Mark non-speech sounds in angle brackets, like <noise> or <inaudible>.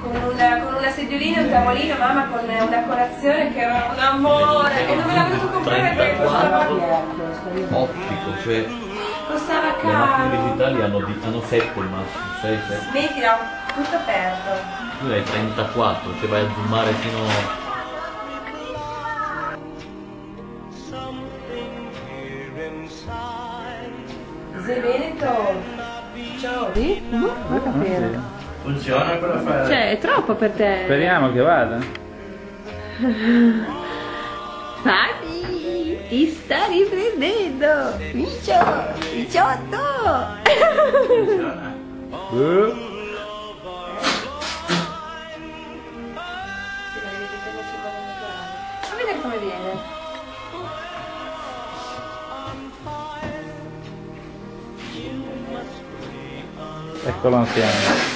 con una, con una sediolina e un tavolino, mamma con una colazione che era un amore. E non me l'ha voluto comprare perché costava, Ottico, cioè costava le macchine caro. digitali hanno, hanno 7 al massimo, 6, 7. Smettila, tutto aperto. Tu hai 34, cioè vai a zoomare fino a... Zé Veneto. Ciao. Sì? Uh, va a capire. Funziona quella fare? Cioè, è troppo per te. Speriamo che vada. <laughs> Papi, ti sta riprendendo. Piccio, picciotto. <laughs> Funziona? Vedere come viene. eccolo anziano.